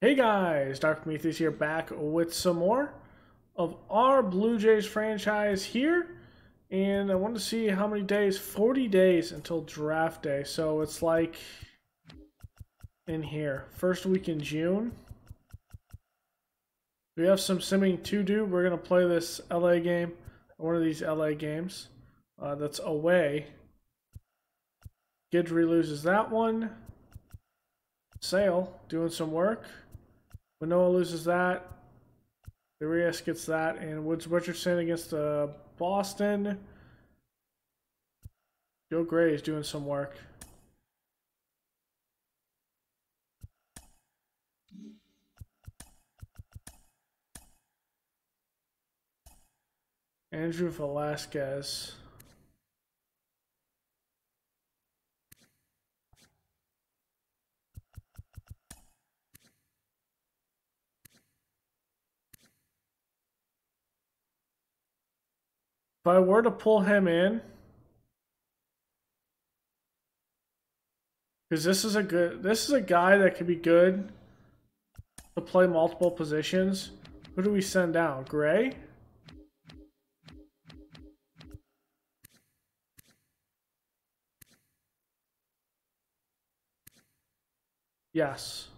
Hey guys, Dark Prometheus here back with some more of our Blue Jays franchise here. And I want to see how many days, 40 days until draft day. So it's like in here, first week in June. We have some simming to do. We're going to play this LA game, one of these LA games uh, that's away. Guidry loses that one. Sale doing some work. Manoah loses that. Urias gets that. And Woods Richardson against uh, Boston. Joe Gray is doing some work. Andrew Velazquez. I were to pull him in, because this is a good, this is a guy that could be good to play multiple positions. Who do we send down? Gray? Yes.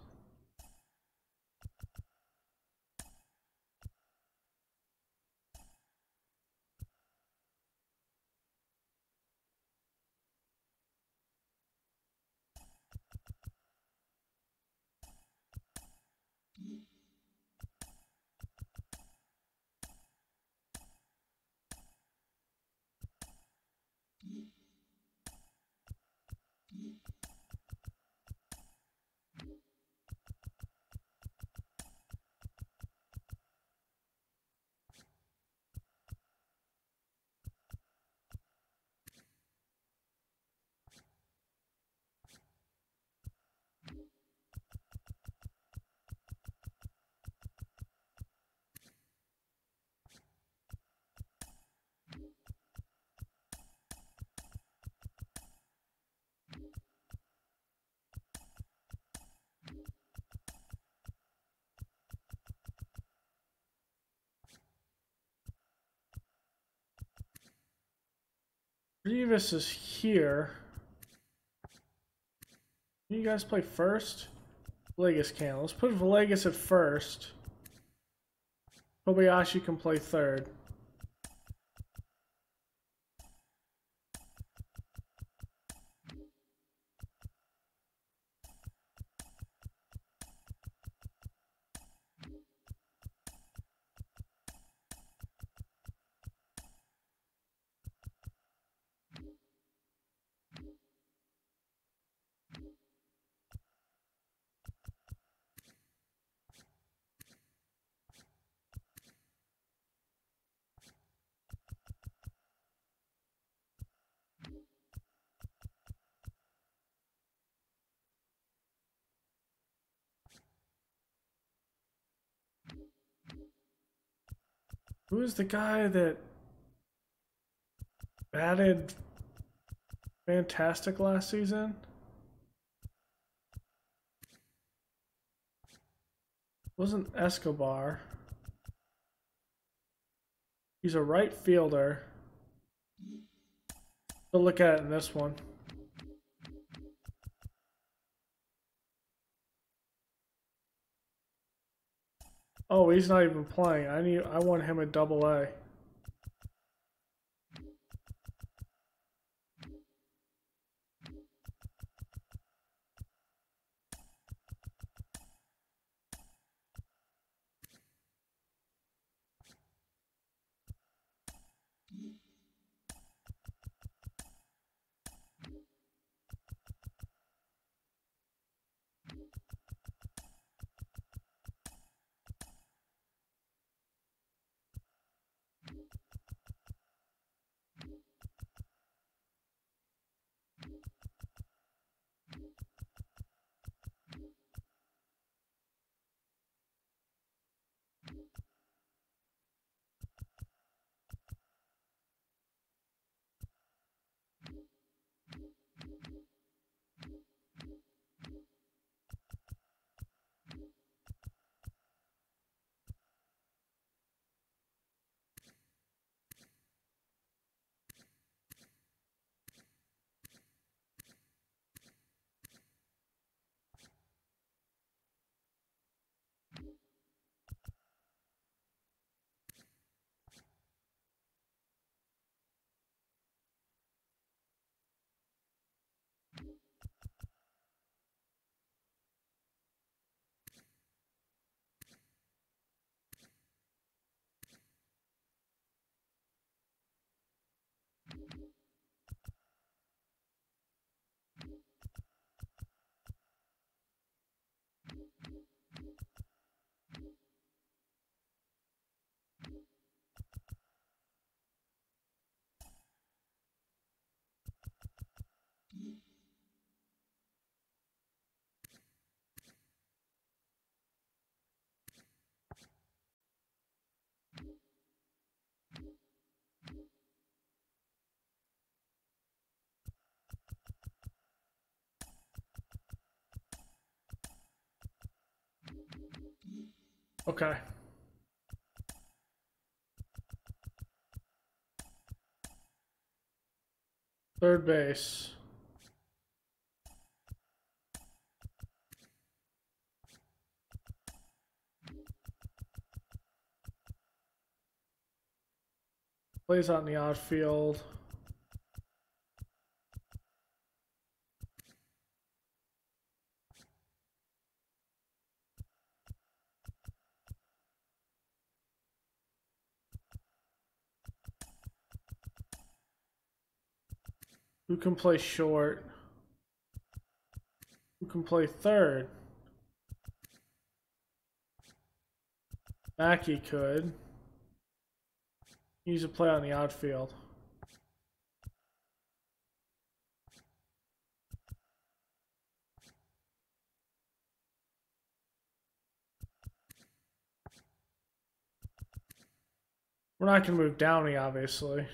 Rivas is here. Can you guys play first? Villegas can. Let's put Villegas at first. Kobayashi can play third. Who's the guy that batted fantastic last season? Wasn't Escobar. He's a right fielder. We'll look at it in this one. Oh, he's not even playing. I need. I want him a double A. Okay. Third base. Plays out in the outfield. Who can play short? Who can play third? Mackey could. He's a play on the outfield. We're not going to move Downey, obviously.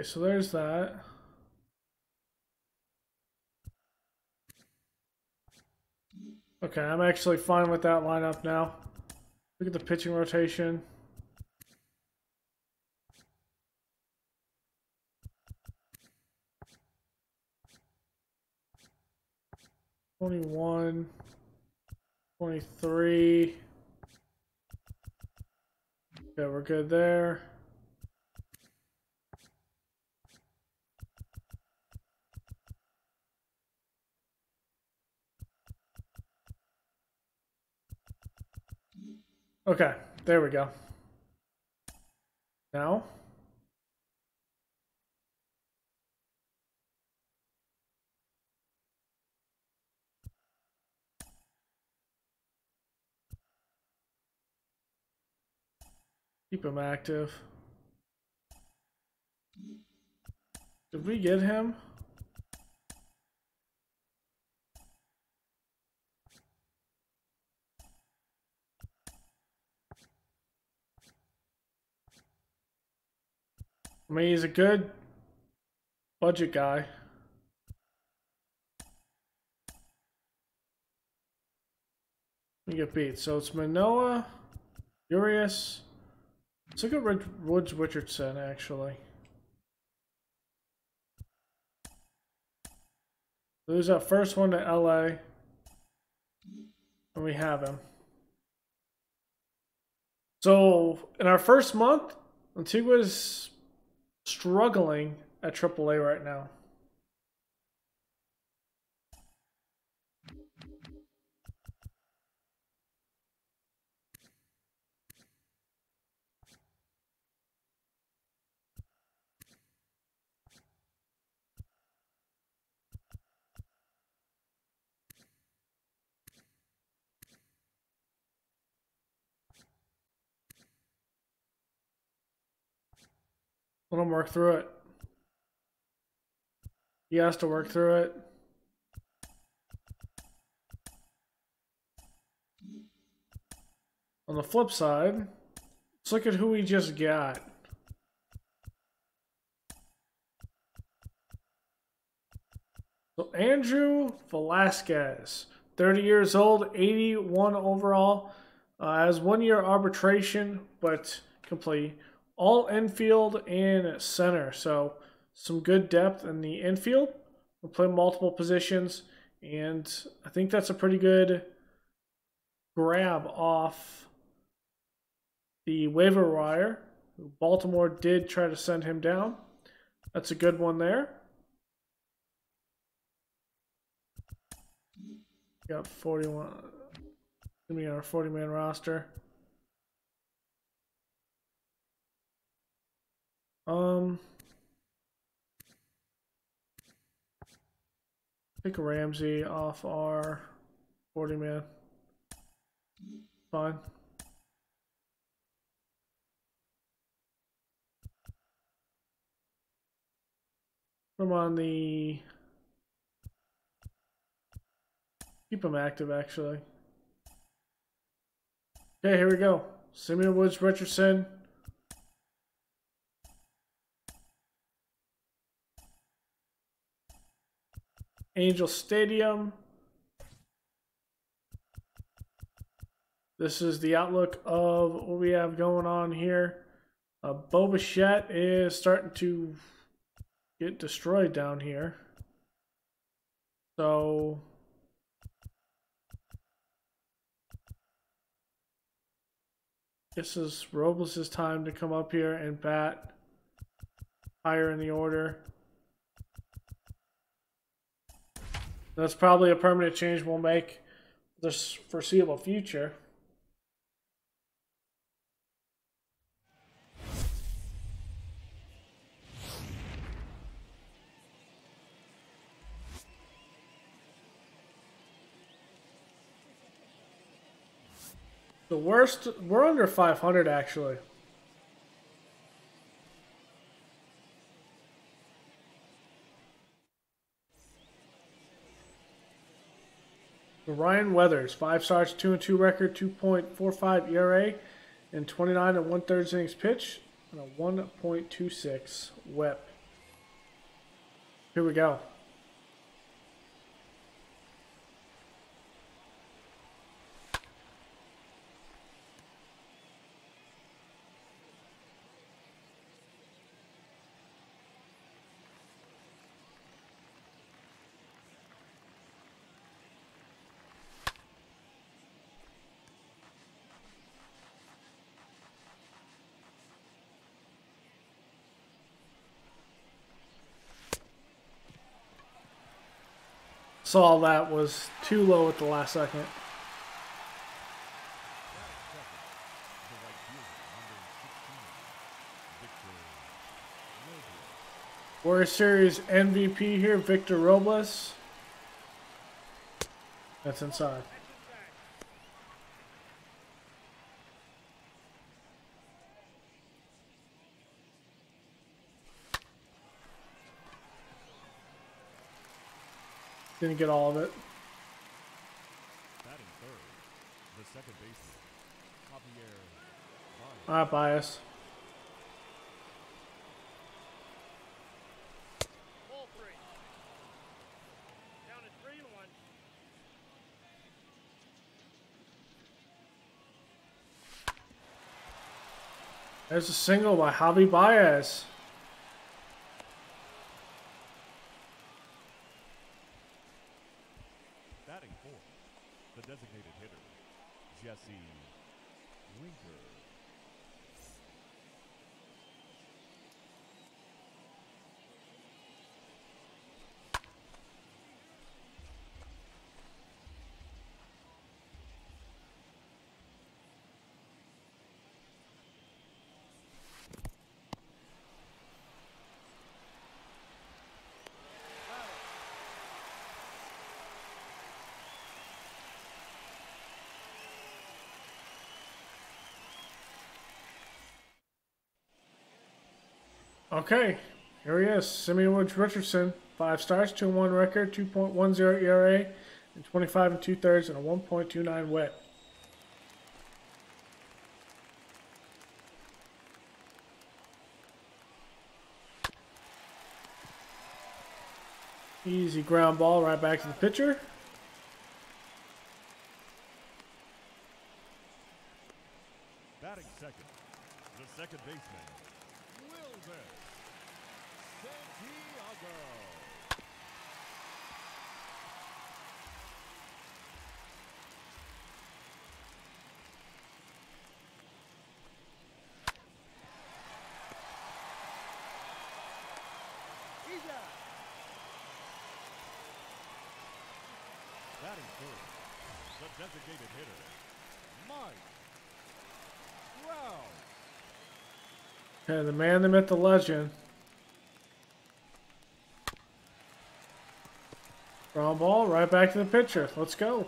Okay, so there's that. Okay, I'm actually fine with that lineup now. Look at the pitching rotation. Twenty-one, twenty-three. Okay, we're good there. Okay, there we go. Now. Keep him active. Did we get him? I mean, he's a good budget guy. We get beat. So it's Manoah, Urias. Let's look at Woods Richardson, actually. Lose that first one to LA. And we have him. So in our first month, Antigua's struggling at AAA right now. Let him work through it. He has to work through it. On the flip side, let's look at who we just got. So Andrew Velazquez, 30 years old, 81 overall, uh, has one year arbitration, but complete all infield and center. So some good depth in the infield. We'll play multiple positions, and I think that's a pretty good grab off the waiver wire. Baltimore did try to send him down. That's a good one there. Got 41. Give me our 40 man roster. Um, take Ramsey off our 40 man. Fine. I'm on the keep them active actually. Okay, here we go. Simeon Woods Richardson. Angel Stadium. This is the outlook of what we have going on here. Uh, Bo Bichette is starting to get destroyed down here. So this is Robles' time to come up here and bat higher in the order. That's probably a permanent change we'll make this foreseeable future. The worst, we're under 500 actually. Ryan Weathers, five starts, two and two record, 2.45 ERA, and 29 and one third innings pitch, and a 1.26 WHIP. Here we go. Saw that was too low at the last second. World Series MVP here, Victor Robles. That's inside. Didn't get all of it. Batting third, the second baseman, Javier Baez. Ah, bias. There's a single by Javi Baez. Okay, here he is. Simeon Woods Richardson, five stars, 2 1 record, 2.10 ERA, and 25 and two thirds, and a 1.29 WHIP. Easy ground ball right back to the pitcher. Batting second, the second baseman, Batting the designated hitter, Mike And the man, the myth, the legend. Ground ball, right back to the pitcher. Let's go.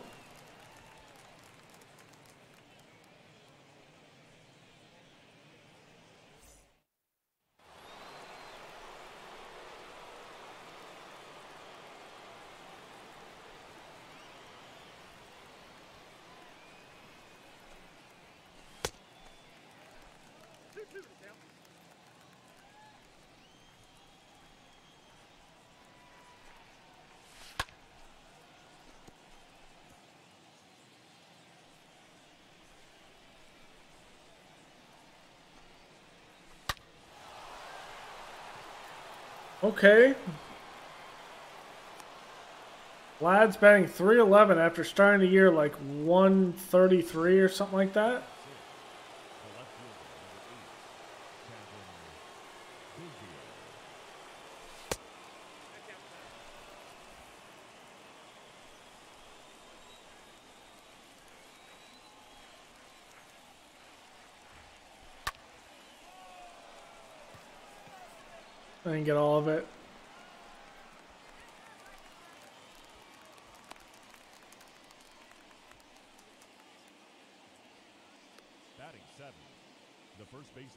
Okay. Lad's batting 311 after starting the year like 133 or something like that. The left fielder, number eight, Kevin Gugio. I didn't get all of it. Batting seventh, the first baseman,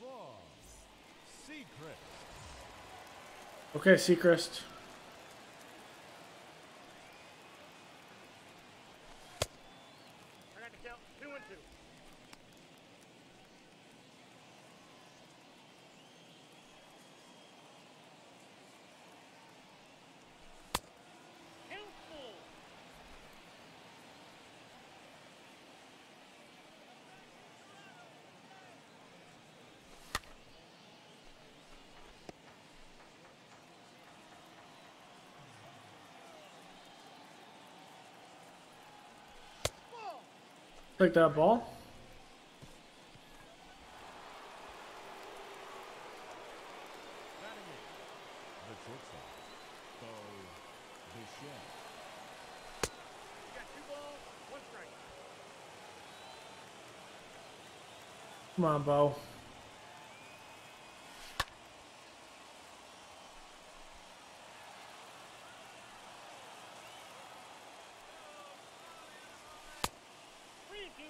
Vaughn Seacrest. Okay, Seacrest. I got to count two and two. Countful. Ball. Take that ball. Batting eighth, the shortstop, Bo Bichette. You got two balls, that ball. Come on, Bo. Three and two.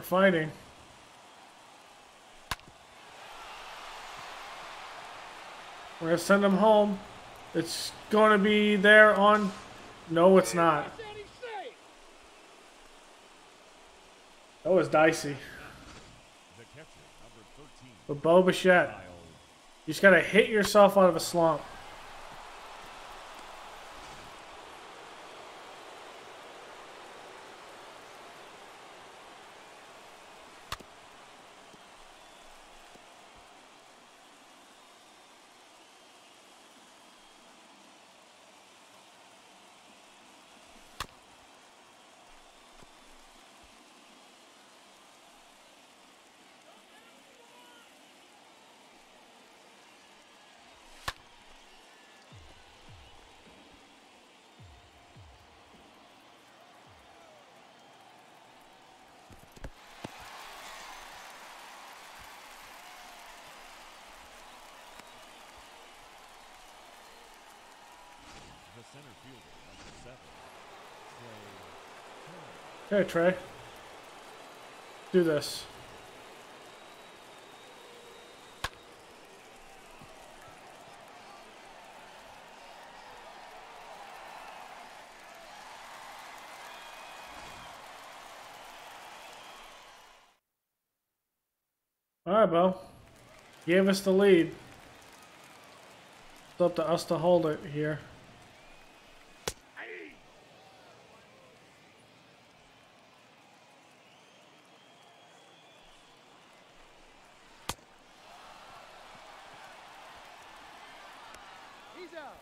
We're fighting. We're gonna send him home. It's going to be there on. No, it's not. That was dicey. The catcher, number 13, But Bo Bichette, you just gotta hit yourself out of a slump. the center fielder, number seven, Okay, Trey. Do this. All right, Bo. Gave us the lead. It's up to us to hold it here. Hey. out.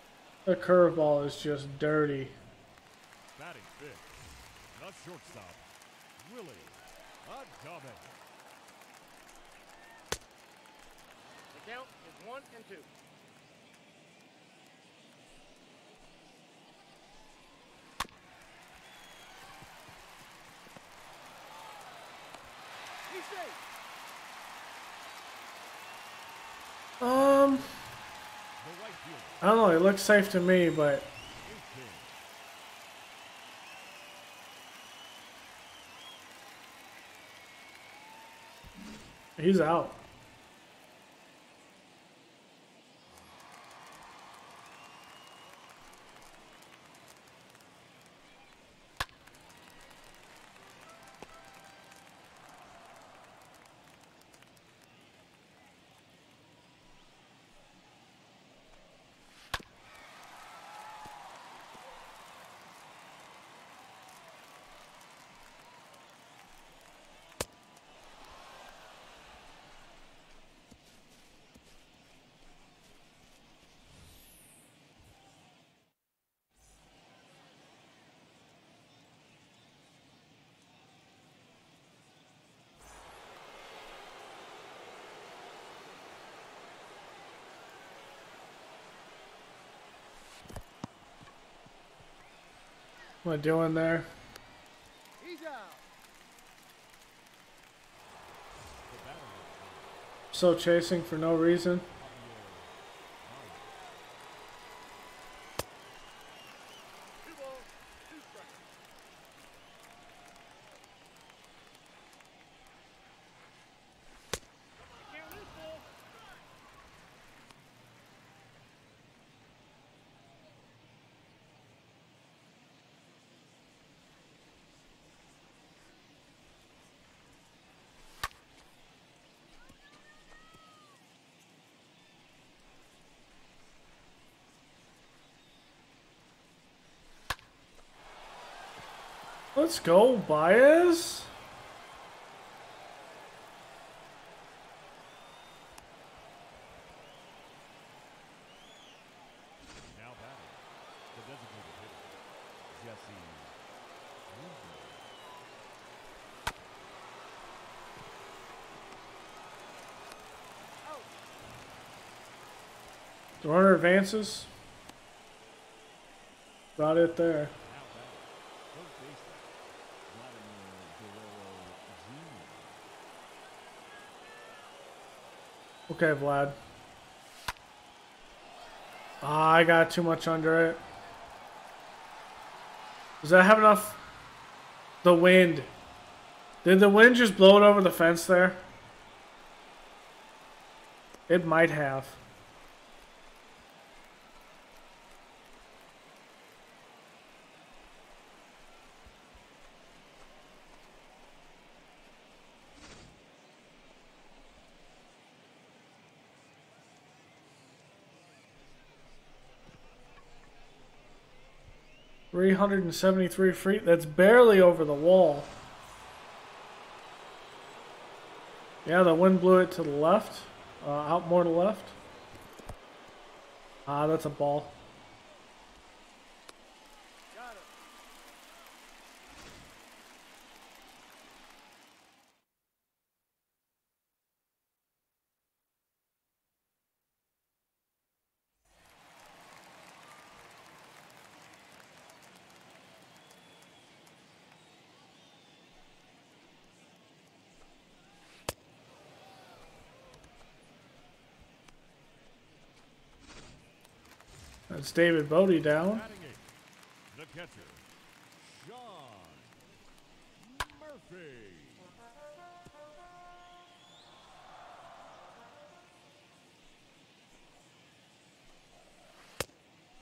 The curveball is just dirty. Batting fifth. The shortstop, Willie Adames. The count is one and two. He's safe. Um, The right fielder, I don't know. It looks safe to me, but he's out. Am I doing there? So chasing for no reason. Let's go, now. The runner advances. Got it there. Now batting. First baseman, Vladimir Guerrero Jr. Okay, Vlad. Ah, I got too much under it. Does that have enough? The wind. Did the wind just blow it over the fence there? It might have. Three hundred and seventy-three feet. That's barely over the wall. Yeah, the wind blew it to the left, uh, out more to the left. Ah, that's a ball. Got it. That's David Bodie down. The catcher, Sean Murphy.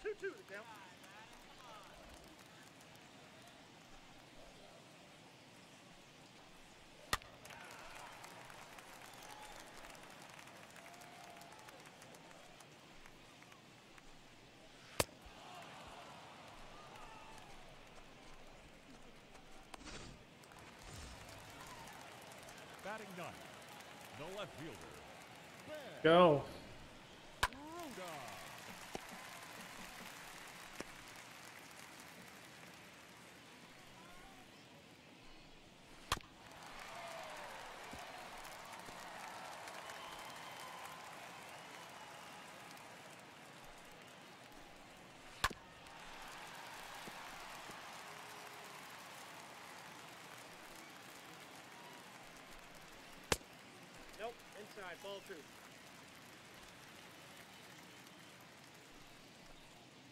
Two two to count. Batting ninth, the left fielder, Ben Go. Outside, ball two.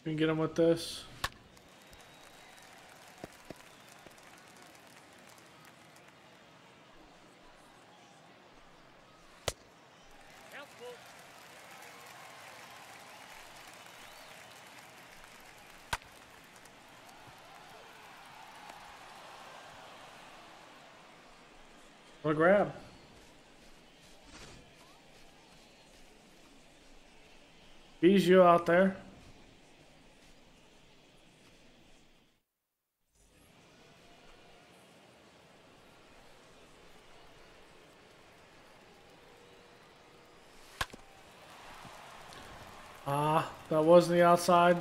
Can get him with this. What a grab. Bijou out there. Ah, that wasn't the outside.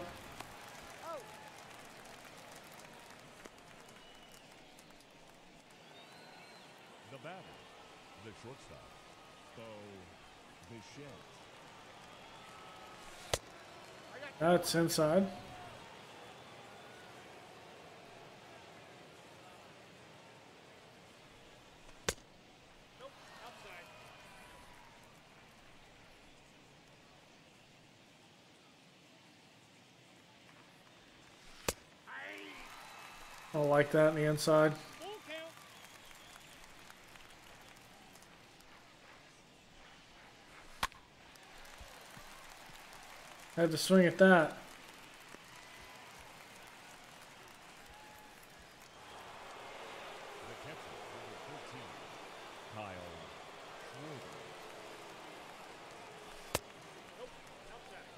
The batter, the shortstop, Bo Bichette. That's inside. I don't like that on the inside. Had to swing at that. The catcher, number 14, Kyle Schroeder. Nope, outside.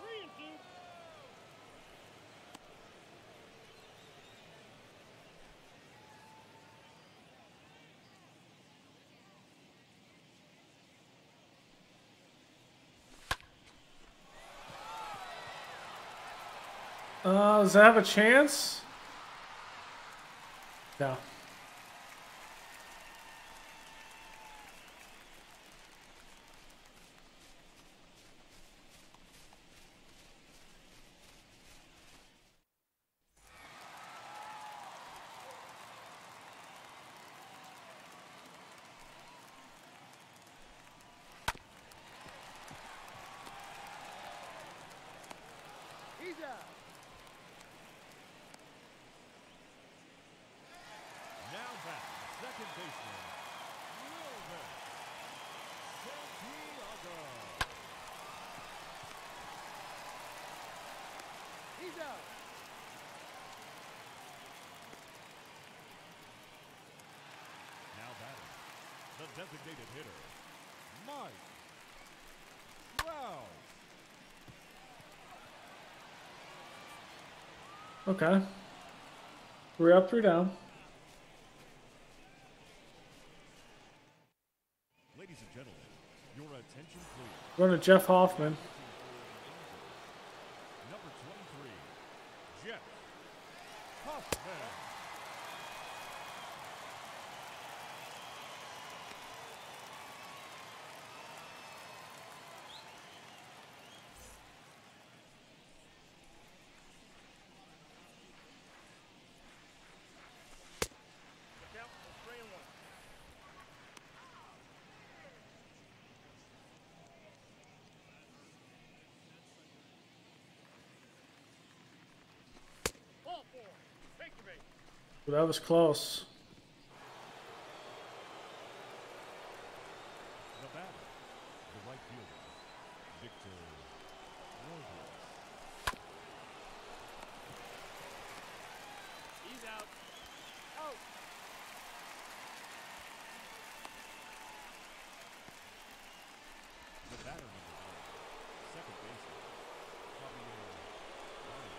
Three and two. Uh, does that have a chance? No. He's out. Now back, second baseman, Wilmer Santiago. He's out. Now batting, the designated hitter, Mike Trout. Okay. Three up, three down. Ladies and gentlemen, your attention please. Going to Jeff Hoffman. Number 23, Jeff Hoffman. Look out. Three and one. Ball four. Take the bait. Ooh, that was close. The batter, the right fielder, Victor Robles. He's out. Out. The batter number one, second baseman, Javier Ryan.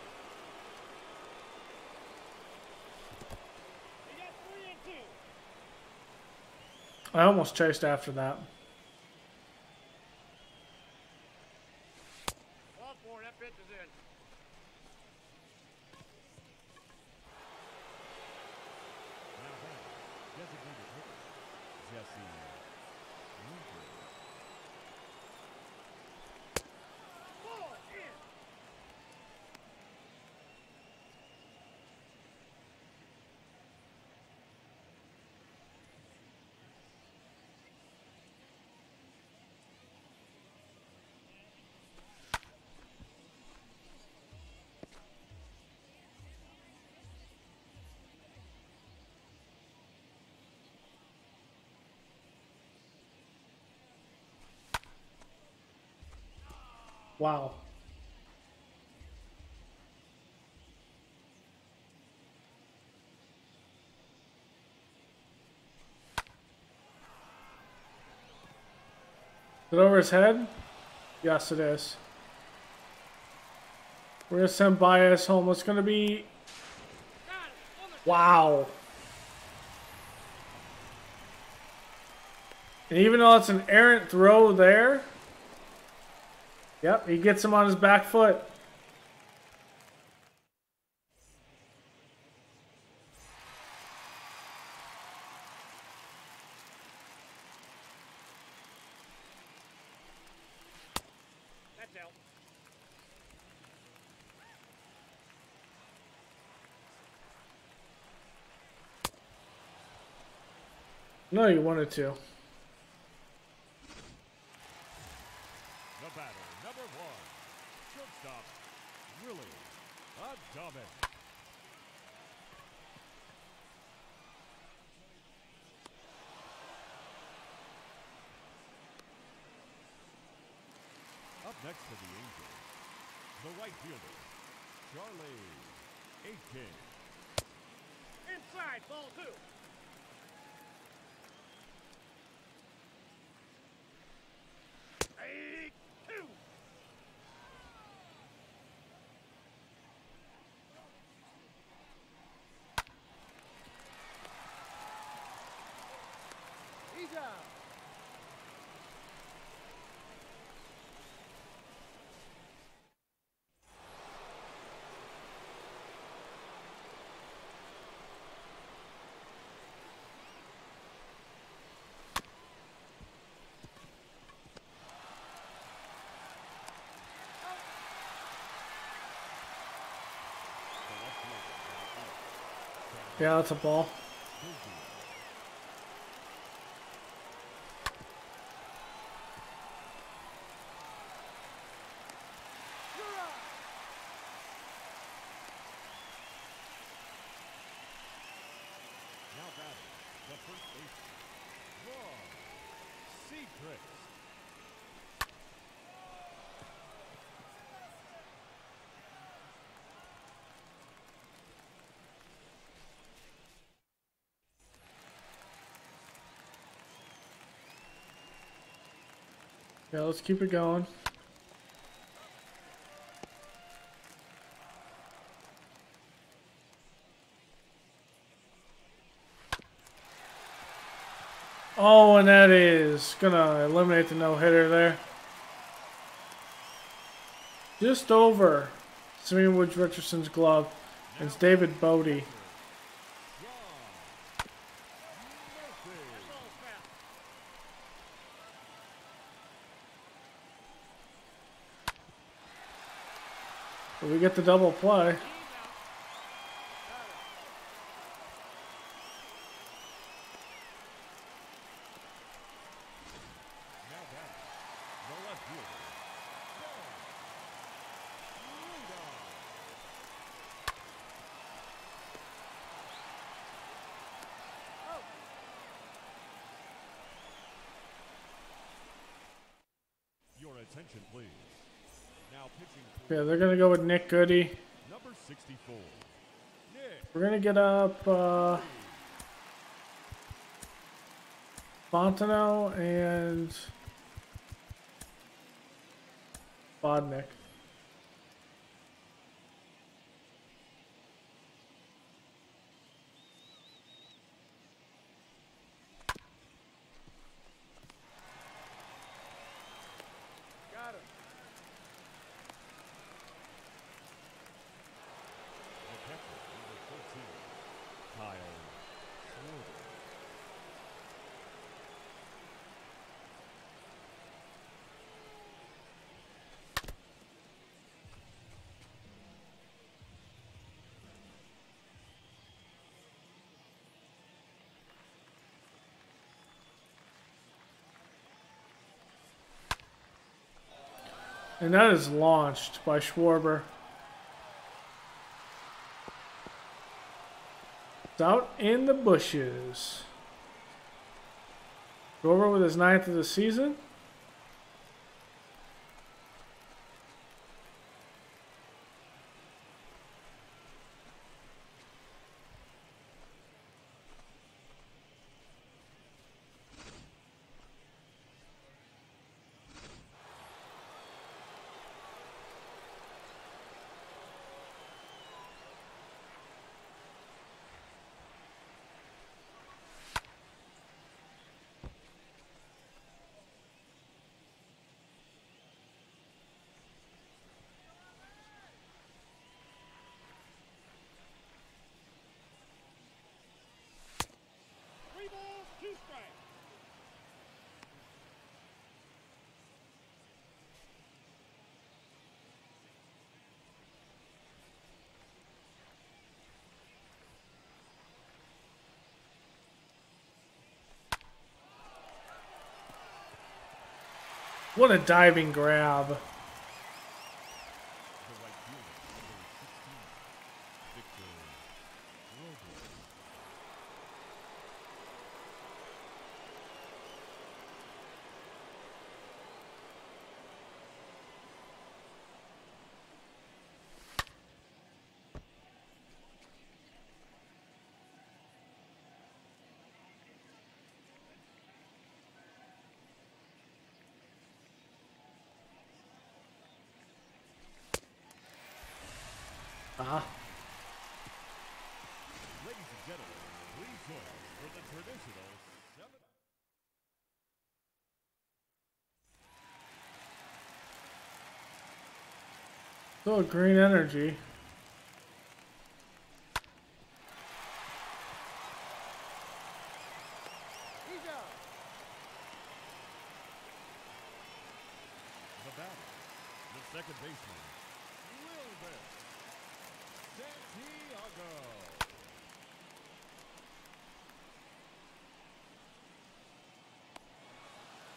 He got three and two. I almost chased after that. Ball four. That pitch is in. Now batting, designated hitter, Jesse Winker. Ball in. Wow. Is it over his head? Yes, it is. We're gonna send Bias home. It's be. It. On the Wow. And even though it's an errant throw there, yep, he gets him on his back foot. No, you wanted to. The batter, number one, shortstop, Willie Adames. Up next for the Angels, the right fielder, Charlie Aiken. Inside. Ball two. Eight, two. He's out. The left fielder, number eight, Yeah, that's a ball. Busy. You're out. Now batting, the first baseman, Ron Seacrest. Yeah, let's keep it going. Oh, and that is gonna eliminate the no hitter there. Just over Simeon Woods Richardson's glove. It's David Bodie. Ron Murphy. Ball's foul. But we get the double play. Your attention, please. Yeah, they're gonna go with Nick Goody. number 64, Nick We're gonna get up uh, and Bodnick. Got him. the catcher, number 14, Kyle Schwarber. And that is launched by Schwarber. It's out in the bushes. Schwarber with his ninth of the season. Three balls, two strikes. What a diving grab. The right fielder, number 16, Victor Robles. Ah. Ladies and gentlemen, please join us for the traditional seven. Still green energy.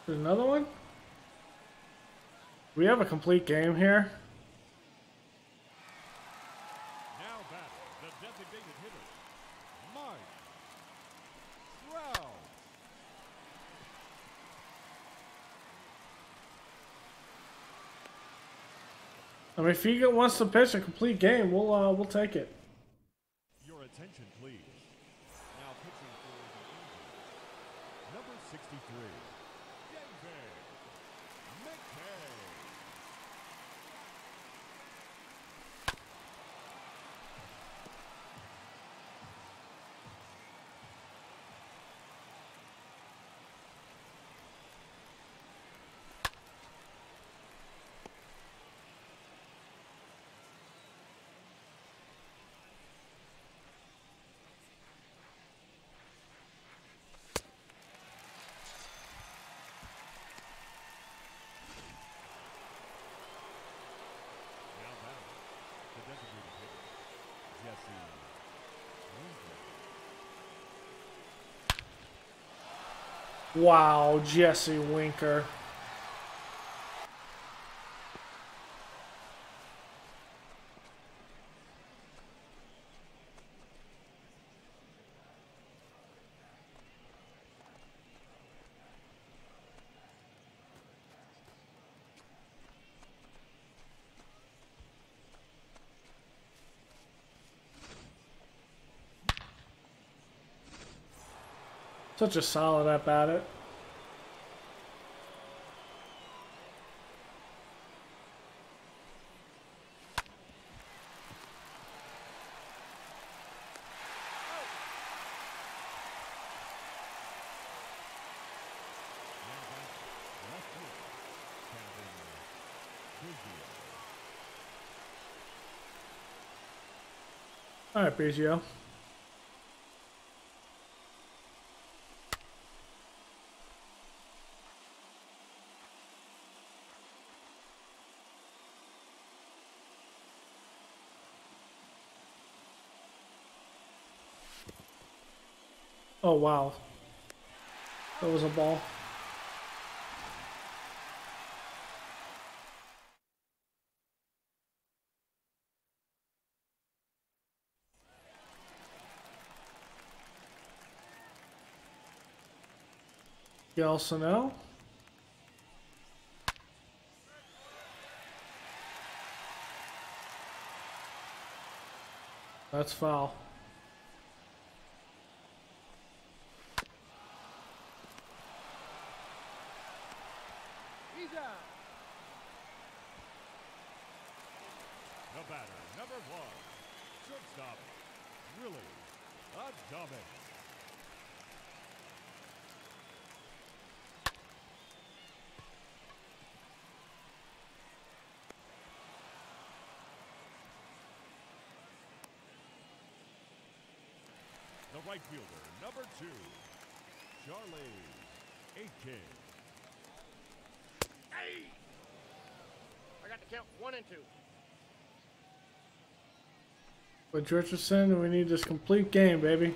Another one? We have a complete game here. Now batting, the designated hitter, Mike Trout. I mean, if he wants to pitch a complete game, we'll uh, we'll take it. Your attention, please. Now pitching for the Angels, number 63, David McKay. Now batting, the designated hitter, Jesse Winker. Wow, Jesse Winker. Such a solid up at it. All right, Biggio. wow. That was a ball. Gelson That's foul. Right fielder, number two, Charlie Aiken. Hey! I got to count one and two. With Richardson, we need this complete game, baby.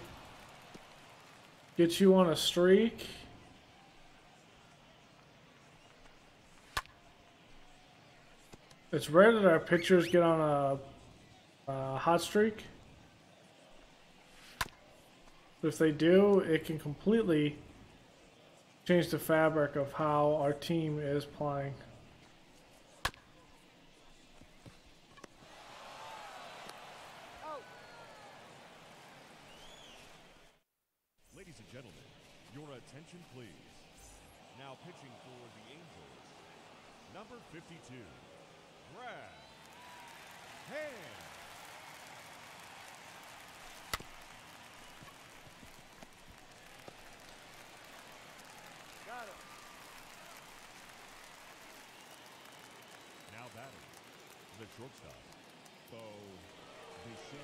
Get you on a streak. It's rare that our pitchers get on a, a hot streak. If they do, it can completely change the fabric of how our team is playing. Ladies and gentlemen, your attention please. Now pitching for the Angels, number 52, Brad Hand. got him. Now batting, the shortstop, Bo Bichette.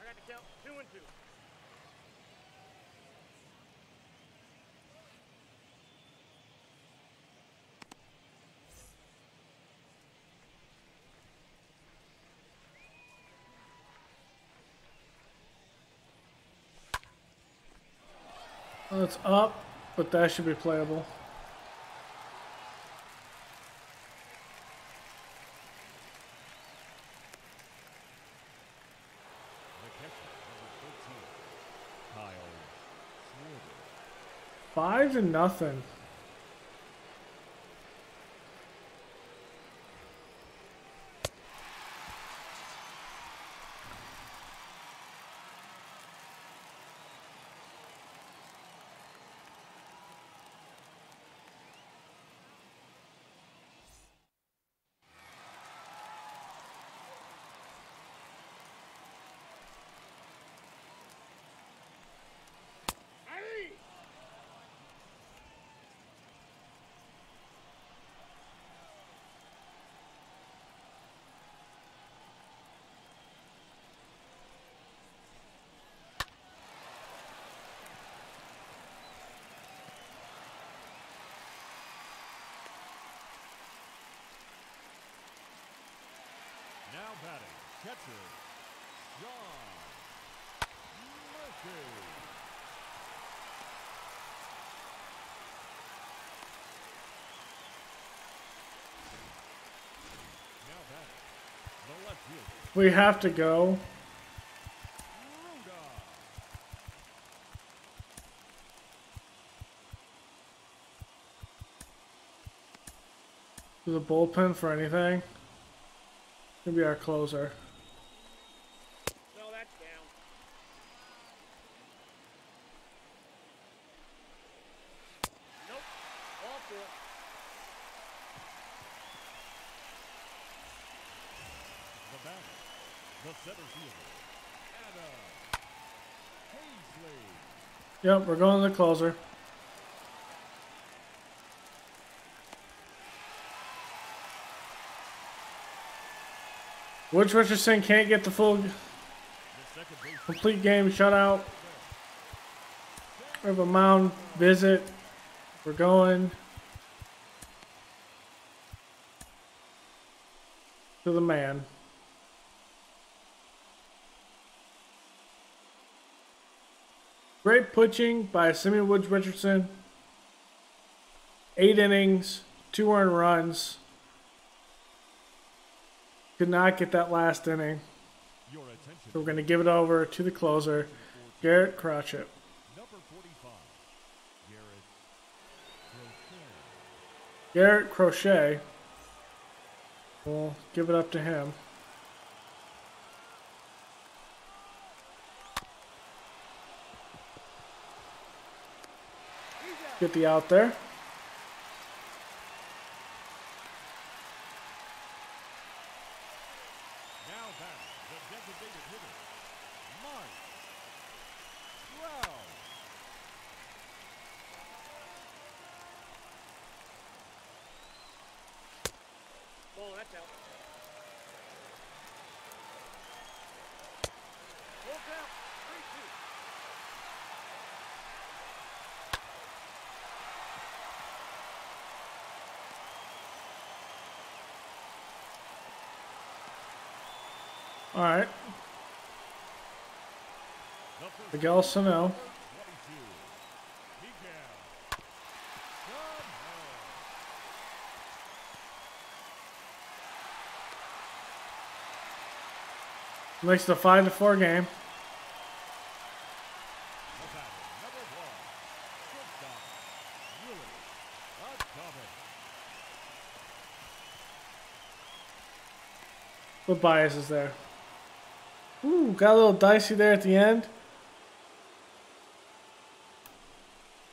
I got to count two and two. It's up, but that should be playable. The catcher, number 13, Kyle Schwarber. Five and nothing. Hey! Now batting, catcher, John Murphy. We have to go. To the bullpen for anything. Maybe our closer. No, that's down. Nope. All four. The batter, the center fielder, Adam Haseley. Yep, we're going to the closer. Woods Richardson can't get the full complete game shutout. We have a mound visit. We're going to the man. Great pitching by Simeon Woods Richardson. Eight innings, two earned runs. Could not get that last inning. So we're going to give it over to the closer, Garrett Crochet. Number 45. Garrett Crochet. Garrett Crochet. We'll give it up to him. Get the out there. Now back, the designated hitter, Mike Trout. Ball, that's out. Full count. Three, two. All right. Miguel Sano. 22. Miguel Makes a 5 to 4 game. The. What bias is there? Ooh, got a little dicey there at the end.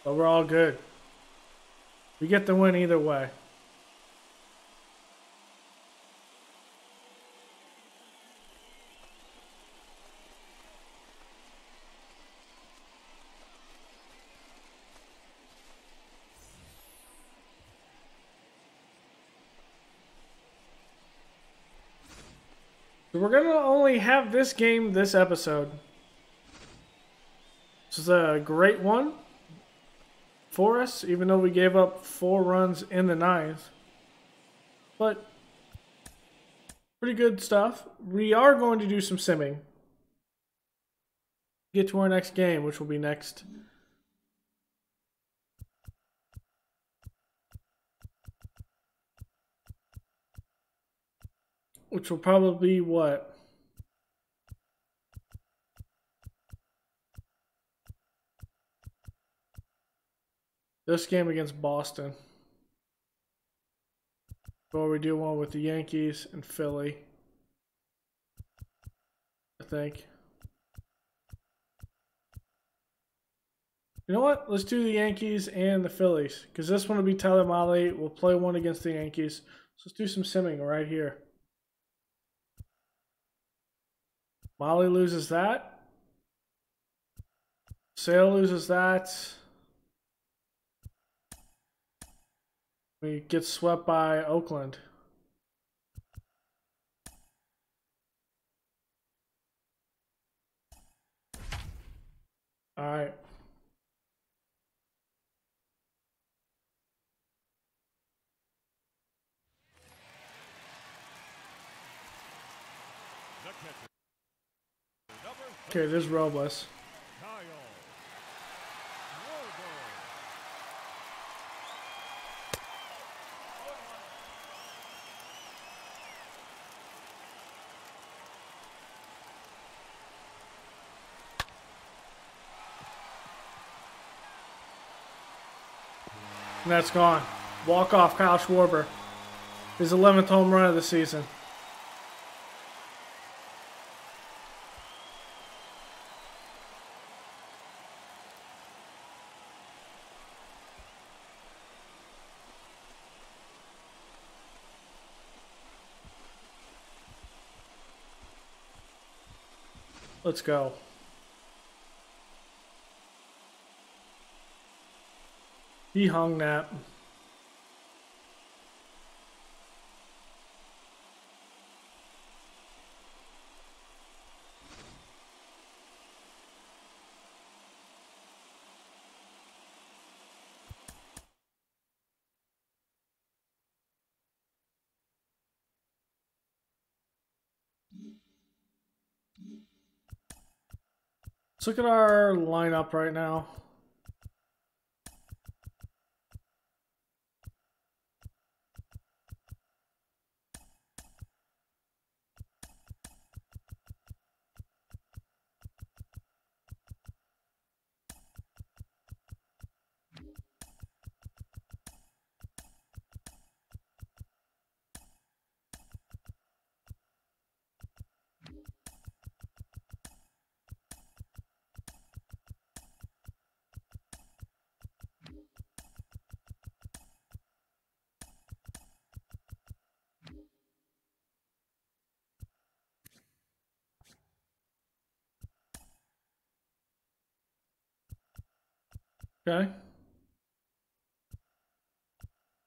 But we're all good. We get the win either way. We're gonna only have this game this episode. This is a great one for us, even though we gave up four runs in the ninth. But pretty good stuff. We are going to do some simming. Get to our next game, which will be next. Which will probably be what? This game against Boston. Before we do one with the Yankees and Philly. I think. You know what? Let's do the Yankees and the Phillies. Because this one will be Tyler Mahle. We'll play one against the Yankees. So let's do some simming right here. Mahle loses that. Sale loses that. We get swept by Oakland. All right. The catcher, number Okay, there's Robles. And that's gone. Walk off Kyle Schwarber. His 11th home run of the season. Let's go. He hung that. Let's look at our lineup right now. Okay.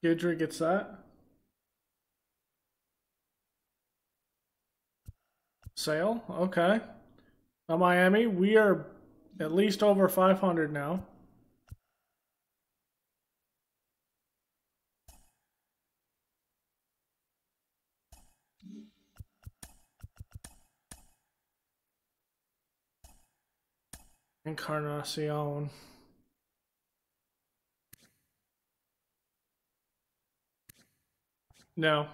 Gidry gets that. Sale, okay. Now Miami, we are at least over 500 now. Encarnacion. No.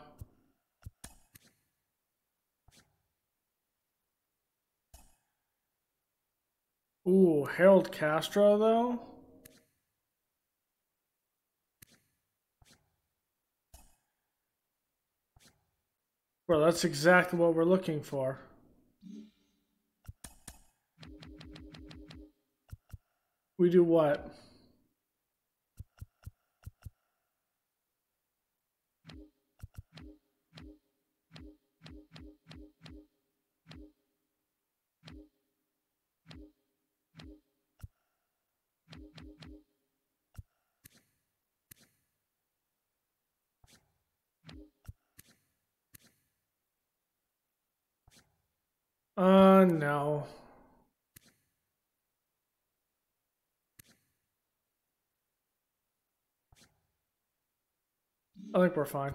Ooh, Harold Castro though. Well, that's exactly what we're looking for. We do what? Uh, no. I think we're fine.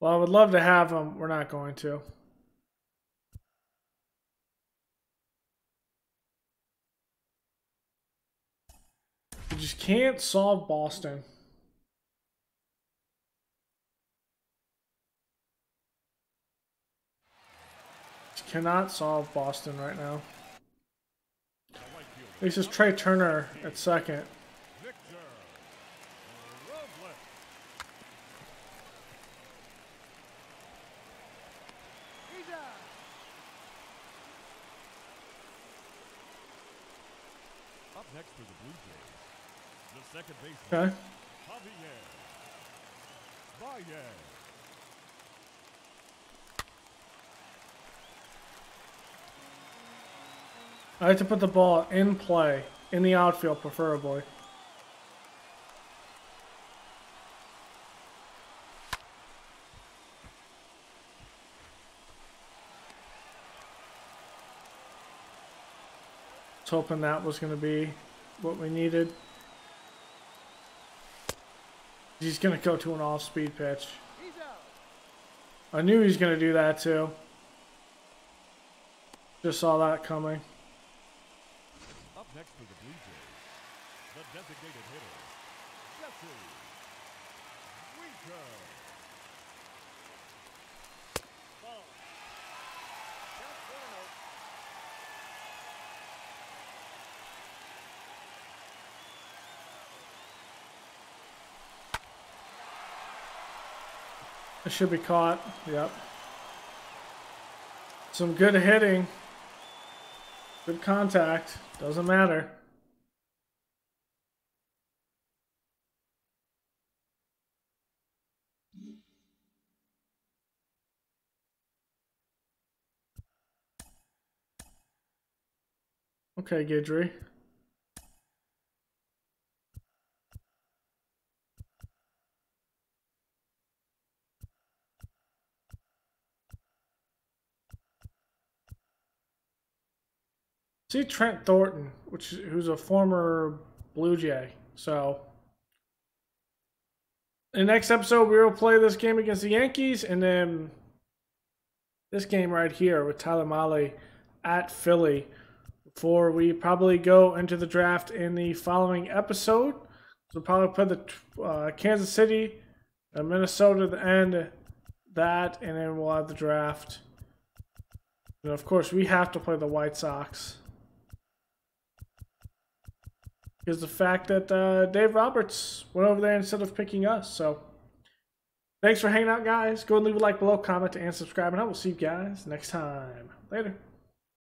Well, I would love to have them. We're not going to. You just can't solve Boston. Just cannot solve Boston right now. This is Trea Turner at second. Victor Robles. He's out. Up next for the Blue Jays, the second baseman, Okay. I like to put the ball in play, in the outfield preferably. was hoping that was going to be what we needed. He's going to go to an off-speed pitch. I knew he was going to do that too. Just saw that coming. Up next for the Blue Jays, the designated hitter, Jesse Winker. Ball. Count four and oh. It should be caught. Yep. Some good hitting. Good contact. Doesn't matter. Okay, Gidry. See Trent Thornton, which who's a former Blue Jay. So, in the next episode, we will play this game against the Yankees, and then this game right here with Tyler Mahle at Philly. before we probably go into the draft in the following episode. So we'll probably put the uh, Kansas City, uh, Minnesota at the end, that, and then we'll have the draft. And of course, we have to play the White Sox. Because the fact that uh, Dave Roberts went over there instead of picking us. So thanks for hanging out, guys. Go and leave a like below, comment, and subscribe. And I will see you guys next time. Later.